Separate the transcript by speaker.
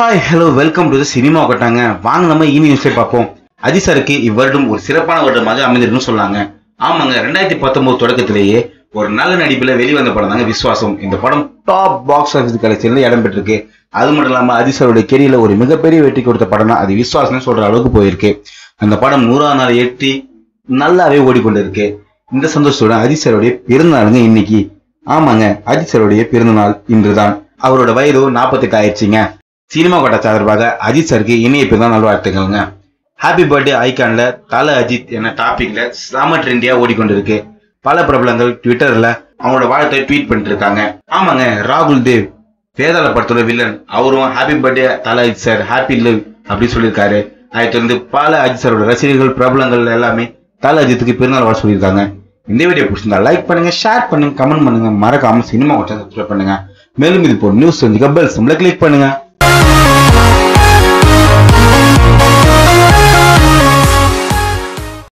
Speaker 1: Hi hello welcome to the cinema கொட்டாங்க வாங்க நம்ம இனி நியூஸை பார்ப்போம். அதிசருக்கு இவ்வருடம் ஒரு சிறப்பான வருடமாக அமைந்திருக்குன்னு சொன்னாங்க. ஆமாங்க ரெண்டாயிரத்தி பத்தொன்பது தொடக்கத்திலேயே ஒரு நல்ல நடிப்பில் வெளிவந்த படம் தாங்க விஸ்வாசம். இந்த படம் டாப் பாக்ஸ் ஆஃபீஸ் கலெக்ஷன்ல இடம் பெற்றிருக்கு. அது மட்டும் இல்லாமல் அதிசருடைய கெரியில ஒரு மிகப்பெரிய வெற்றி கொடுத்த படம்னா அது விஸ்வாசம்னு சொல்ற அளவுக்கு போயிருக்கு. அந்த படம் நூறாம் நாள் எட்டி நல்லாவே ஓடிக்கொண்டிருக்கு. இந்த சந்தோஷத்தோட அதிசருடைய பிறந்தநாளுங்க இன்னைக்கு. ஆமாங்க அதிசருடைய பிறந்தநாள் இன்றுதான். அவரோட வயது நாற்பத்தெட்டு ஆயிடுச்சுங்க. சினிமா கொட்டா சார்பாக அஜித் சாருக்கு இணைய பிறந்த நல்வாழ்த்துக்கள்ங்க. ஹாப்பி பர்த்டே ஐகான்ல தல அஜித் என டாபிக்ல சாம ட்ரெண்டியா ஓடிக்கொண்டிருக்கு. பல பிரபலங்கள் ட்விட்டர்ல அவங்களோட வாழ்த்தை ட்வீட் பண்ணிட்டு இருக்காங்க ஆமாங்க ராகுல் தேவ் வேதாள படத்தோட வில்லன் அவரும் happy birthday Thala Ajith sir happy live அப்படின்னு சொல்லியிருக்காரு. அதை தொடர்ந்து பல அஜித் சாரோட ரசிகர்கள் பிரபலங்கள் எல்லாமே தல அஜித்துக்கு பிறந்தநாள் வாழ் சொல்லியிருக்காங்க. இந்த வீடியோ பிடிச்சிருந்தா லைக் பண்ணுங்க ஷேர் பண்ணுங்க கமெண்ட் பண்ணுங்க. மறக்காம சினிமா கொட்டா சப்ஸ்கிரைப் பண்ணுங்க. மேலும் இது போல் நியூஸ் தெரிஞ்சுக்க பெல் சிம்ல கிளிக் பண்ணுங்க.